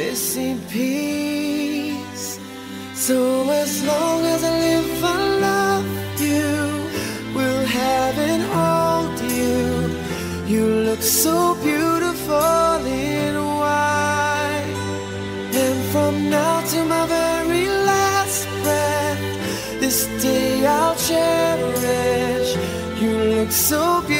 missing piece. So as long as I live, I love you. We'll have and hold you. You look so beautiful in white. And from now to my very last breath, this day I'll cherish. You look so beautiful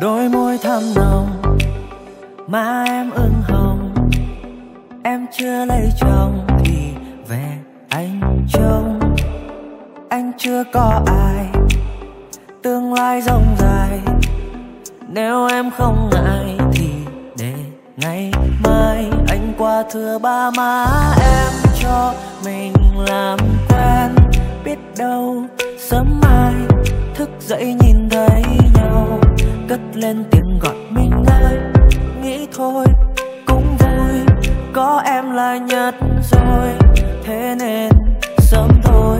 đôi môi thắm nồng má em ửng hồng. Em chưa lấy chồng thì về anh trông. Anh chưa có ai, tương lai rộng dài nếu em không ngại thì để ngày mai. Anh qua thưa ba má em cho mình làm quen. Biết đâu sớm mai thức dậy nhìn thấy nhau cất lên tiếng gọi mình ơi. Nghĩ thôi, cũng vui, có em là nhất rồi. Thế nên, sớm thôi,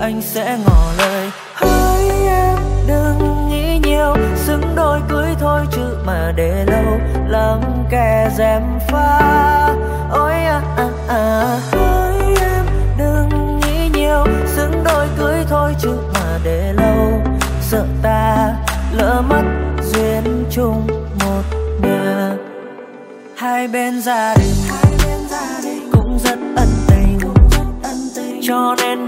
anh sẽ ngỏ lời. Hỡi em, đừng nghĩ nhiều, xứng đôi cưới thôi chứ mà để lâu. Lắm kẻ dèm pha. Ôi à à à. Hỡi em, đừng nghĩ nhiều, xứng đôi cưới thôi chứ mà để lâu. Sợ ta lỡ mất chung một nhà hai bên gia đình cũng rất ân tình. Cho nên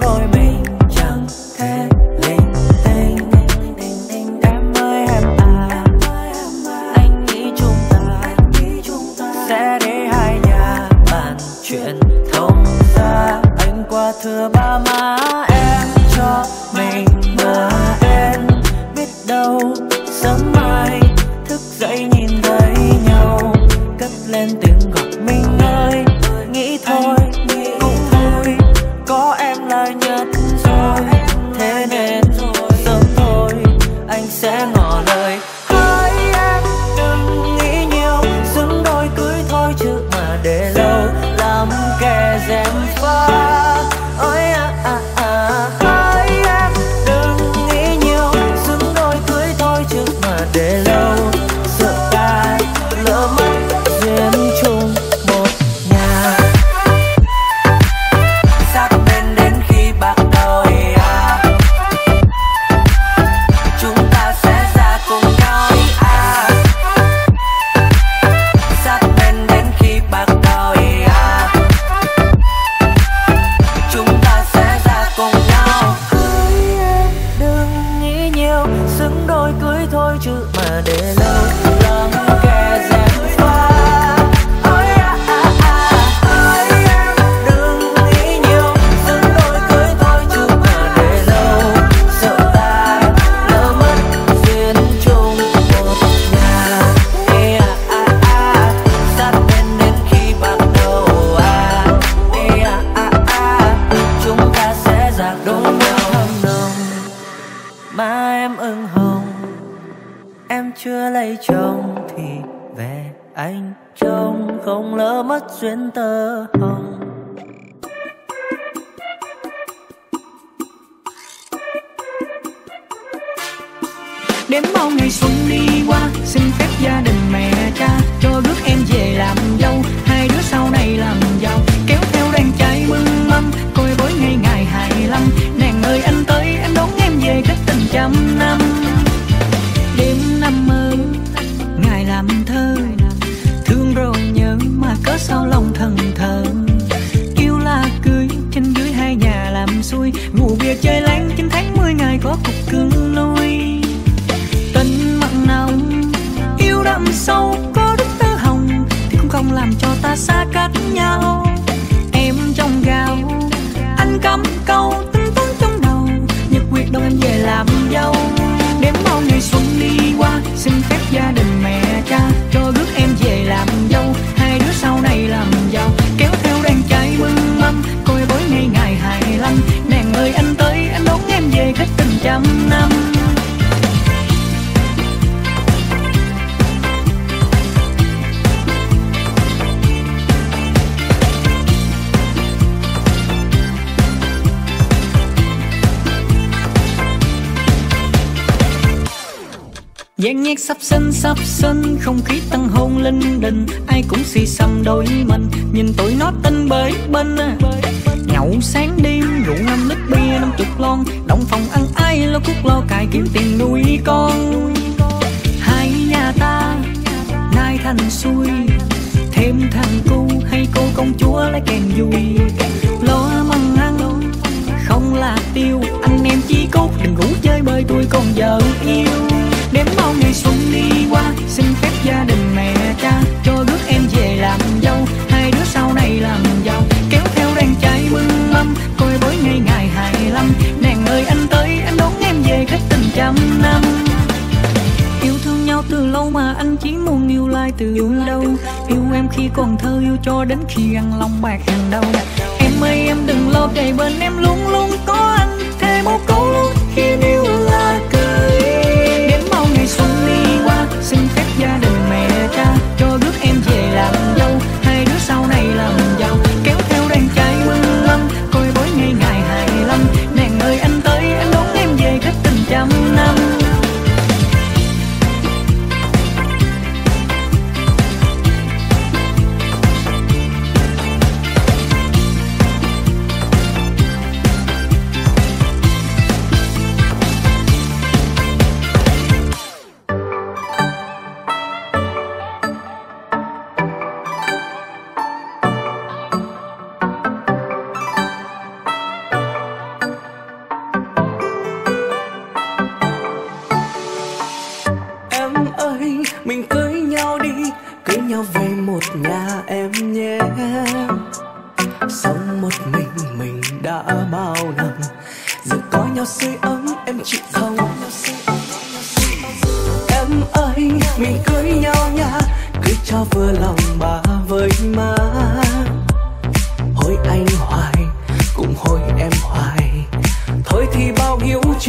Giang nhét sắp sân sắp sân, Không khí tăng hôn linh đình Ai cũng si xăm đôi mình, Nhìn tụi nó tinh bới bên. Nhậu sáng đêm, Rượu năm lít bia, năm chục lon. Động phòng ăn ai, lo cúc lo cài Kiếm tiền nuôi con. Hai nhà ta Nay thành xuôi. Thêm thằng cu hay cô công chúa lấy kèm vui Lo măng ăn, không là tiêu. Anh em chỉ cốt, đừng ngủ chơi bơi tôi còn vợ yêu sáu ngày xuân đi qua. Xin phép gia đình mẹ cha cho rước em về làm dâu. Hai đứa sau này làm giàu kéo theo đàn trai mừng mâm coi bối ngày ngày hài lắm nàng ơi anh tới anh đón em về khách tình trăm năm. Yêu thương nhau từ lâu mà anh chỉ muốn yêu lại từ yêu đâu yêu em khi còn thơ yêu cho đến khi ăn lòng bạc hàng đầu. Em ơi em đừng lo kề bên em luôn luôn có anh. Thêm một câu khi yêu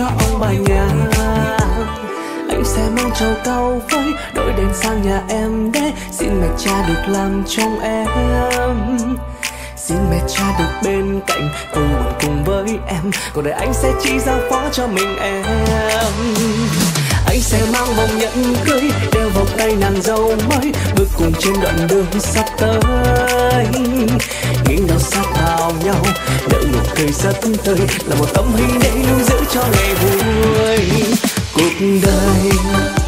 cho ông bà nhà anh sẽ mang trầu cao với đội đèn sang nhà em để xin mẹ cha được làm trong em. Xin mẹ cha được bên cạnh vui buồn cùng với em. Còn đời anh sẽ chỉ giao phó cho mình em. Anh sẽ mang vòng nhẫn cưới, đeo vào tay nàng dâu mới bước cùng trên đoạn đường sắp tới nghiêng đầu sát vào nhau. Nở nụ cười rất tươi, là một tấm hình để lưu giữ cho ngày vui. Cuộc đời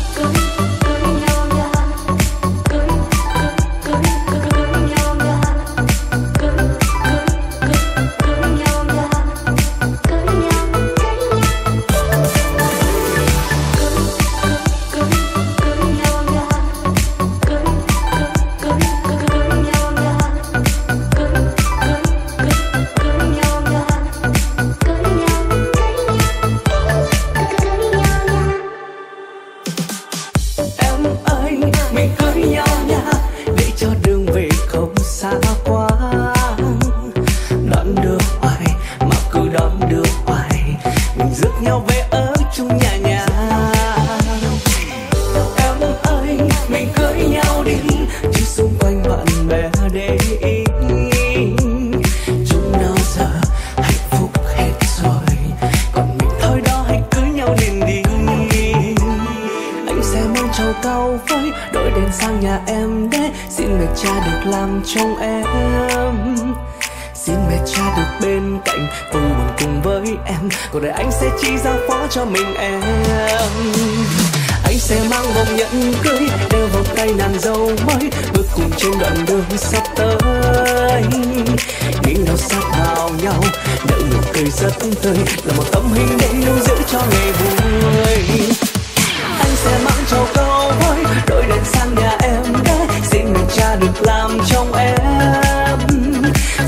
được làm trong em.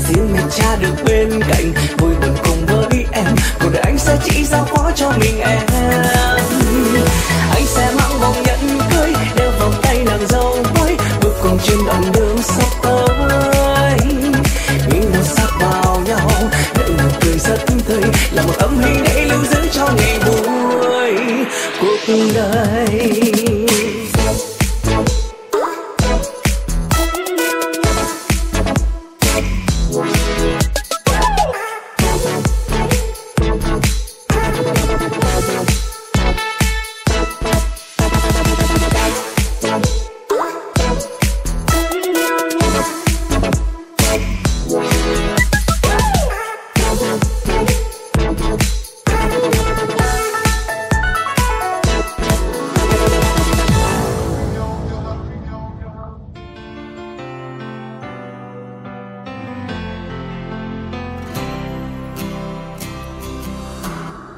Xin mẹ cha được bên cạnh, vui buồn cùng với em. Cuộc đời anh sẽ chỉ giao phó cho mình em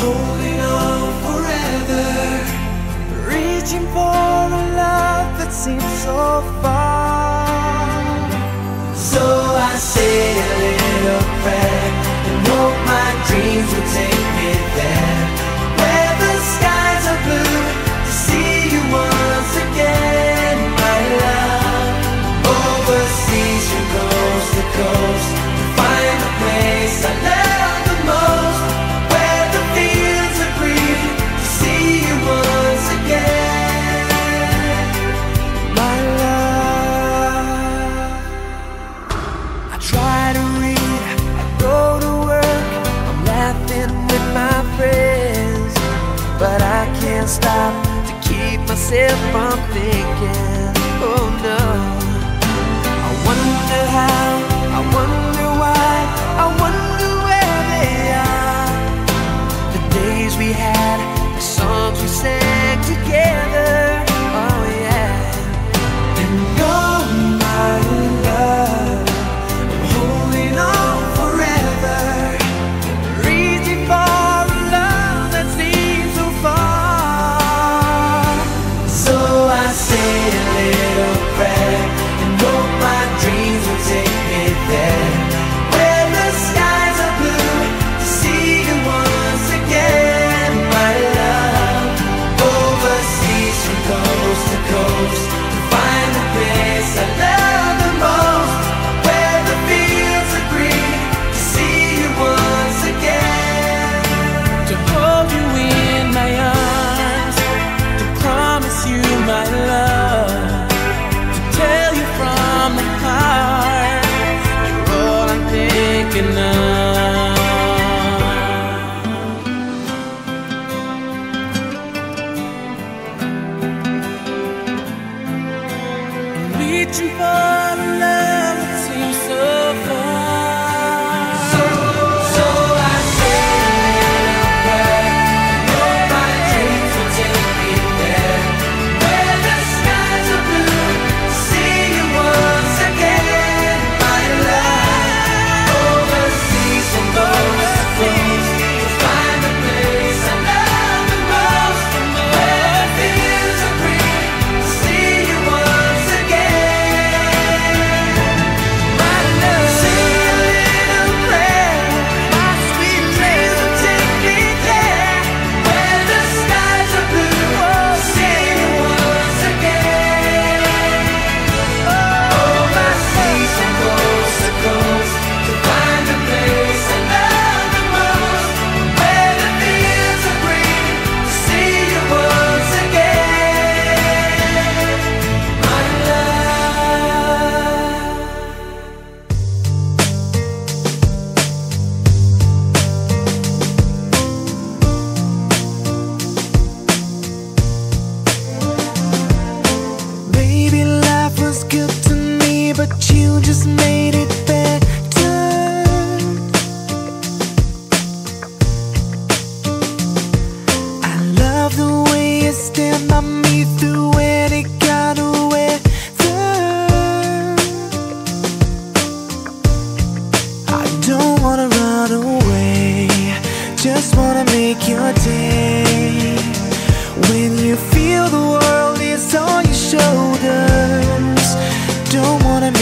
Holding on forever, reaching for a love that seems so far. So I say a little prayer and hope my dreams will take me there,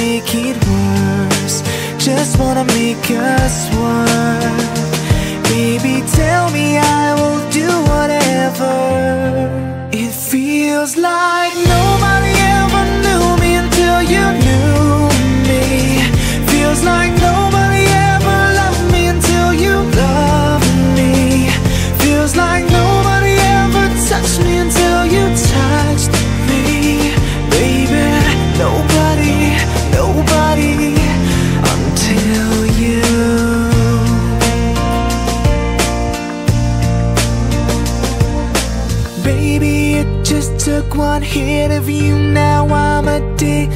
make it worse. Just wanna make us work Baby, tell me I will do whatever. It feels like nobody ever knew me until you knew me. Feels like nobody one hit of you, now I'm addicted.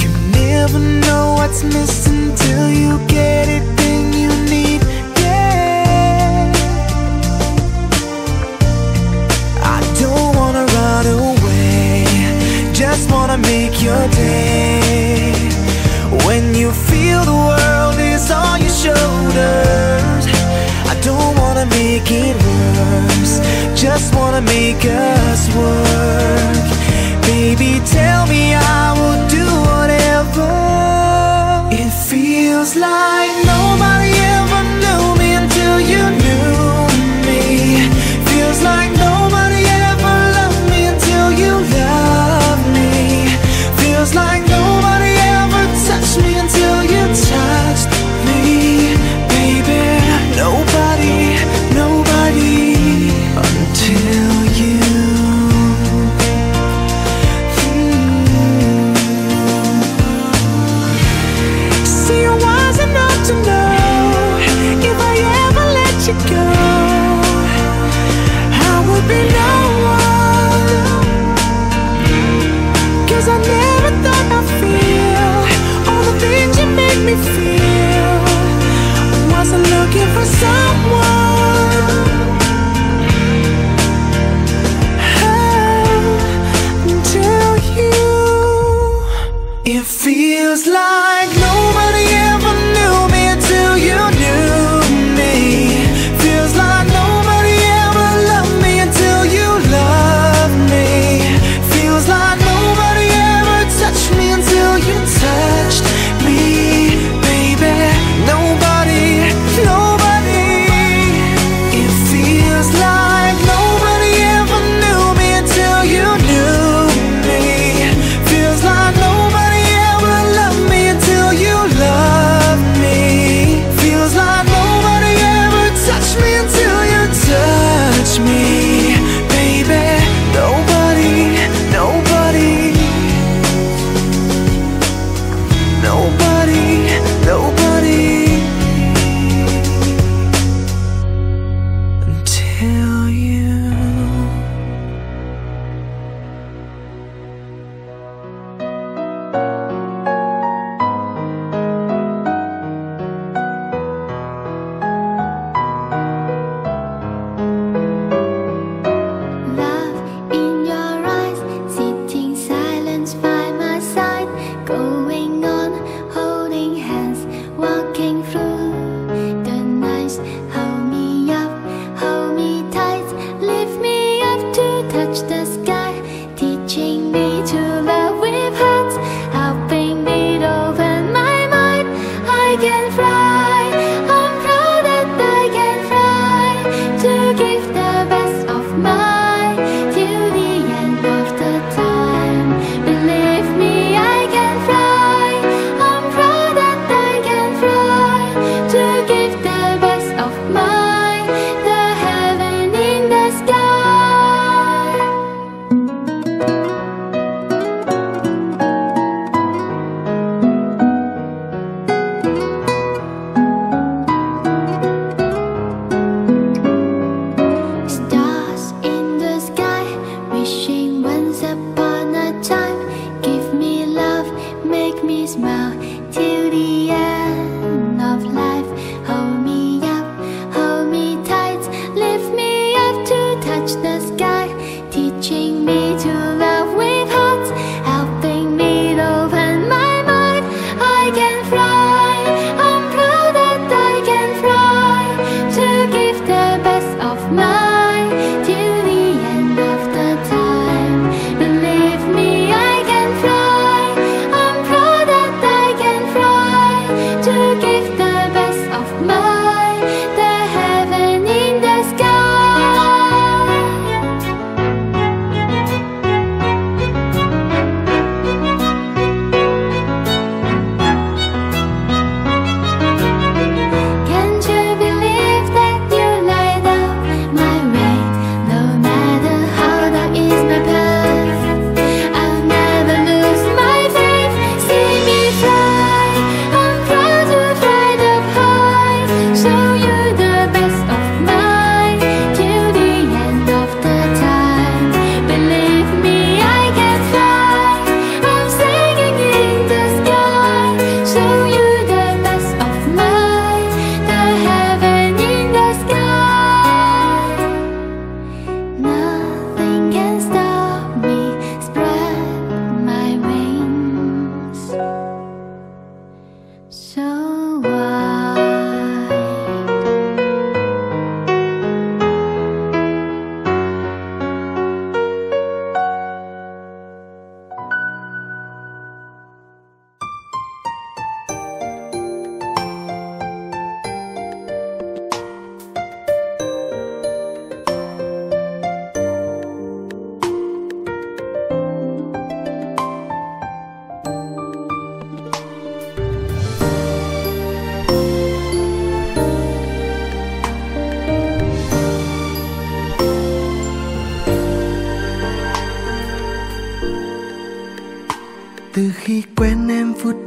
You never know what's missing till you get it, then you need it. I don't wanna run away, just wanna make your day. just wanna make us one.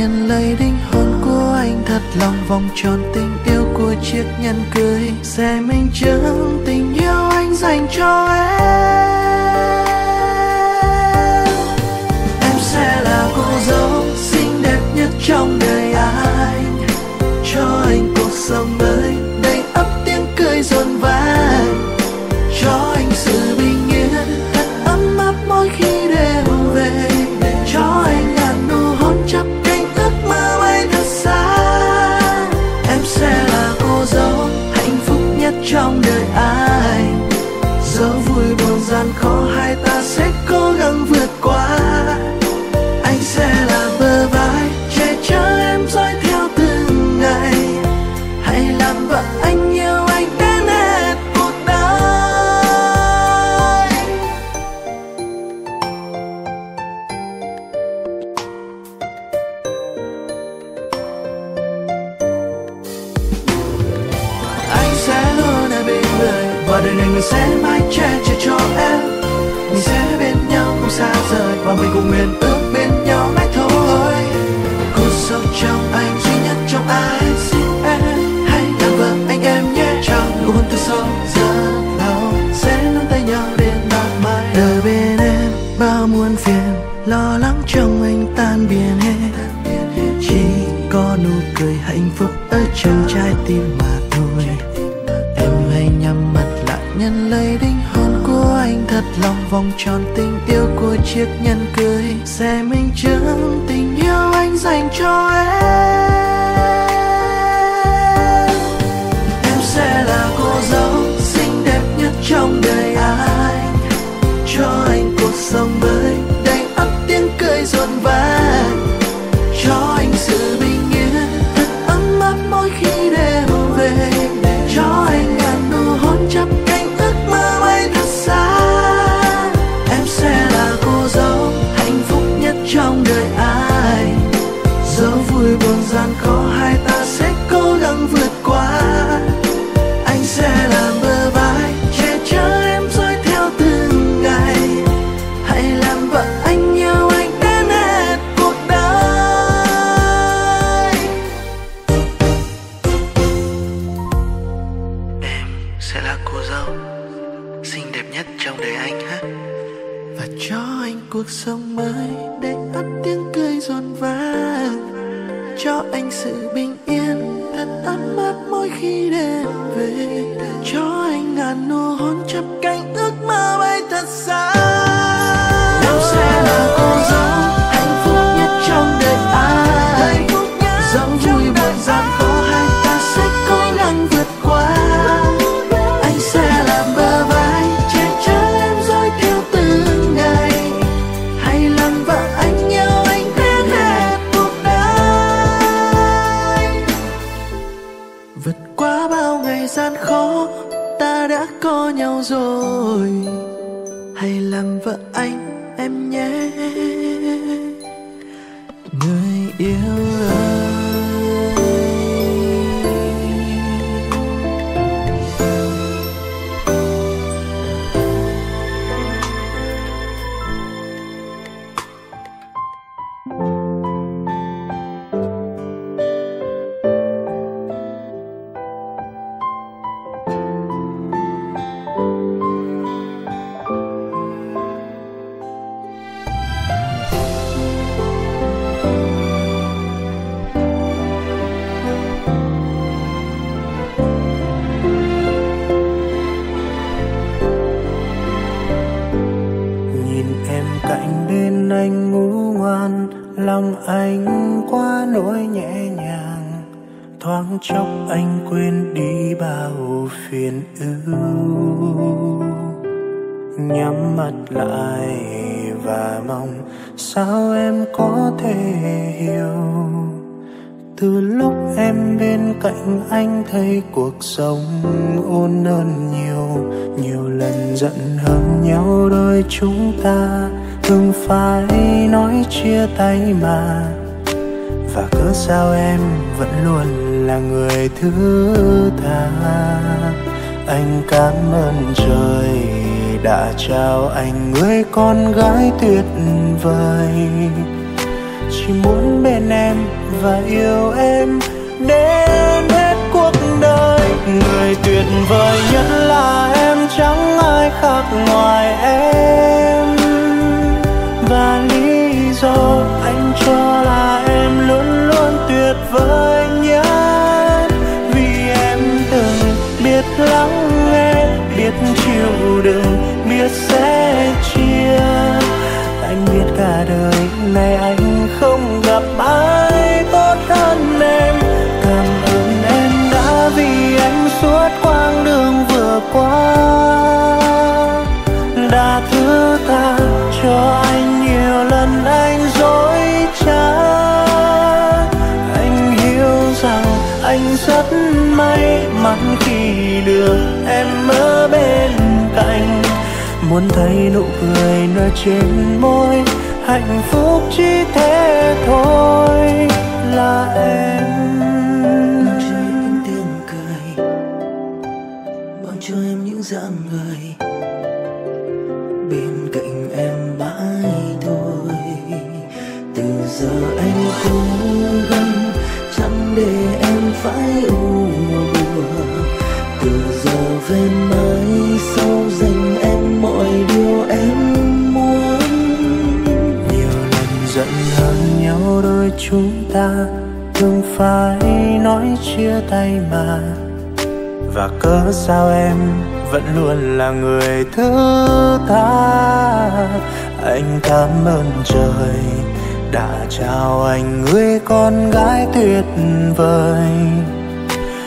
nhận lấy đính hôn của anh thật lòng, vòng tròn tình yêu của chiếc nhẫn cưới. Sẽ minh chứng tình yêu anh dành cho em. Em sẽ là cô dâu xinh đẹp nhất trong đời anh, cho anh cuộc sống mới. Lo lắng trong anh tan biến hết. Chỉ có nụ cười hạnh phúc ở trong trái tim mà thôi. Em hãy nhắm mắt lại, nhận lấy đinh hôn của anh thật lòng. Vòng tròn tình yêu của chiếc nhẫn cưới, sẽ minh chứng tình yêu anh dành cho em. Sẽ là cô dâu xinh đẹp nhất trong đời anh ha. Và cho anh cuộc sống mới để ấp tiếng cười rộn vang. Cho anh sự bình yên, thật ấm áp mỗi khi đêm về. Cho anh ngàn nụ hôn chắp cánh ước mơ bay thật xa. Cuộc sống ôn ơn nhiều nhiều lần giận hờn nhau đôi chúng ta. Thường phải nói chia tay mà. Và cớ sao em vẫn luôn là người thứ tha? Anh cảm ơn trời đã trao anh người con gái tuyệt vời. Chỉ muốn bên em và yêu em đến người tuyệt vời nhất là em. Chẳng ai khác ngoài em. Và lý do anh cho là em luôn luôn tuyệt vời nhất. Vì em từng biết lắng nghe, biết chịu đựng, biết sẽ chia. Anh biết cả đời này anh không gặp ai qua đã thứ tha cho anh nhiều lần anh dối trá. Anh hiểu rằng anh rất may mắn khi được em ở bên cạnh. Muốn thấy nụ cười nở trên môi, hạnh phúc chỉ thế thôi là em. Những dáng người. Bên cạnh em mãi thôi. Từ giờ anh cố gắng, chẳng để em phải u buồn. Từ giờ về mai sau dành em mọi điều em muốn. Nhiều lần giận hờn nhau đôi chúng ta thường phải nói chia tay mà. Và cớ sao em vẫn luôn là người thứ tha. Anh cảm ơn trời đã trao anh, người con gái tuyệt vời.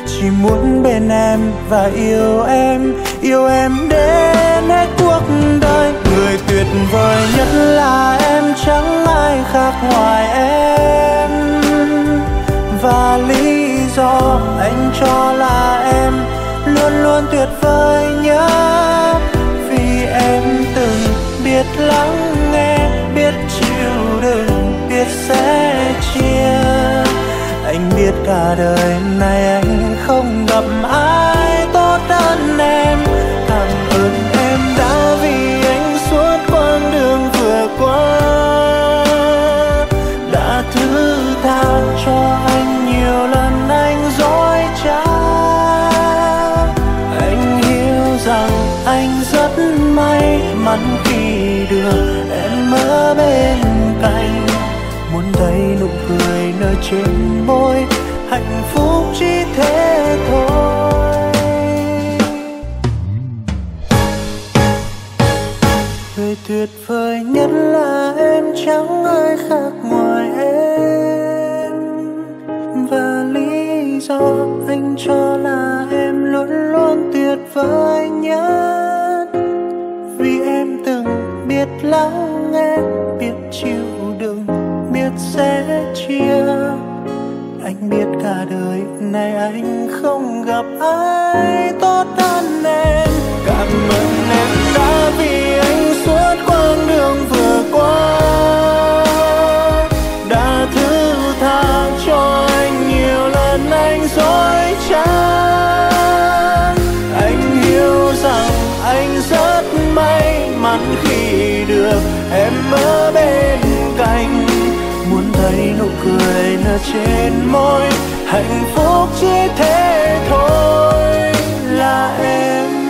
Chỉ muốn bên em và yêu em yêu em đến hết cuộc đời. Người tuyệt vời nhất là em, chẳng ai khác ngoài em. Luôn tuyệt vời nhất vì em từng biết lắng nghe, biết chịu đựng, biết sẽ chia. Anh biết cả đời này anh không gặp ai trên môi hạnh phúc chỉ thế thôi. Người tuyệt vời nhất là em, chẳng ai khác ngoài em. Và lý do anh cho là em luôn luôn tuyệt vời nhất. Vì em từng biết lắng nghe, biết chịu đựng, biết sẽ chia biết cả đời này anh không gặp ai tốt hơn em. Cảm ơn em đã vì anh suốt quãng đường vừa qua, đã thứ tha cho anh nhiều lần anh dối trá. Anh hiểu rằng anh rất may mắn khi cười nở trên môi hạnh phúc chỉ thế thôi. Là em.